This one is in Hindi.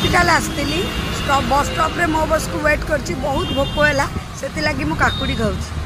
हस्पिटा आसली बस स्टप्रे मो बस को व्वेट कर बहुत भोक है से काकुड़ी खाऊँ